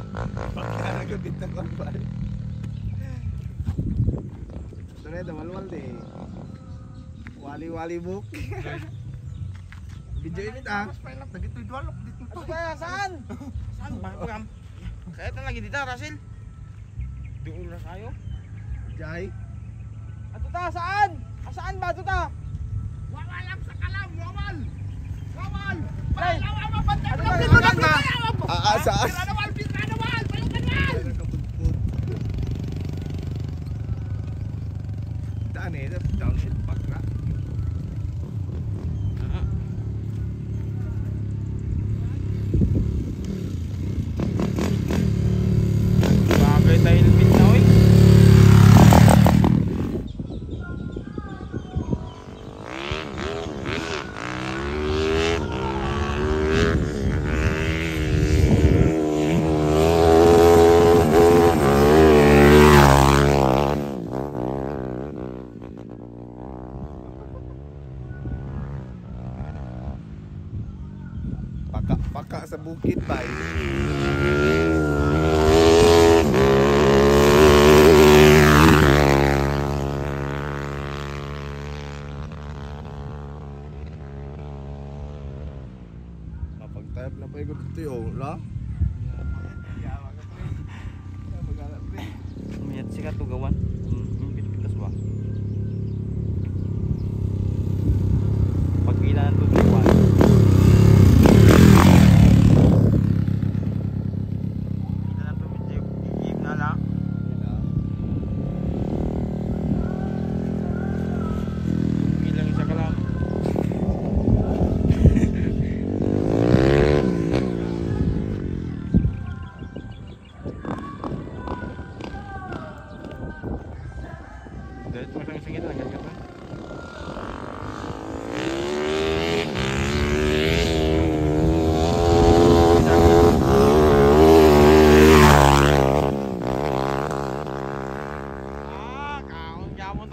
Pagkara Wali-wali buk. Video ini dah. Saan? Saan lagi di tarasil, Duol sayo. Jai. Ato ta saan? Saan ba ato ta? Wawal wawal. Wawal. Wawal. apa? Wawal. Paka-paka sa bukid ba? Mapag-type na pa ikot dito yung la? Mayat sikat tugawan. Hmm, pitas ba?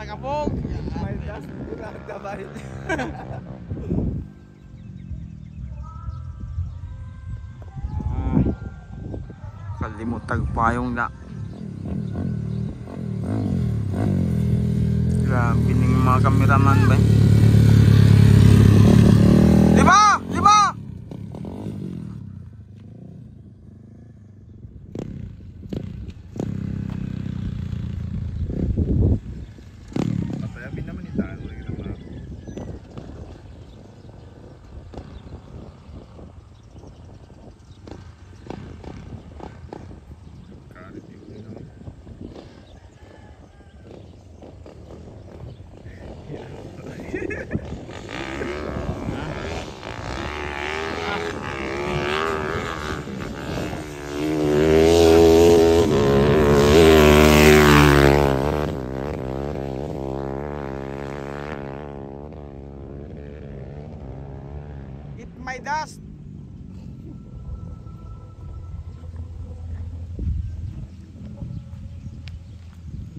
Kaon jamon tagapog. May dust na dabay. Ah, kalimutag payong na. Grabe ning mga kameraman ba? Diba?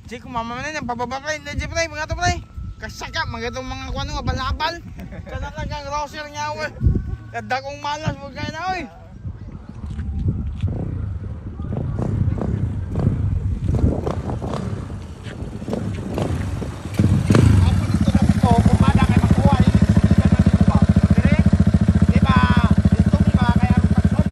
Jay, kumama na yan. Pababa pa rin. Jay, pre. Mga to, pre. Kasaka. Mga itong mga kuwano nga balabal. Kana lang ang roser nga, we. Kada kong malas. Huwag kayo na, oy.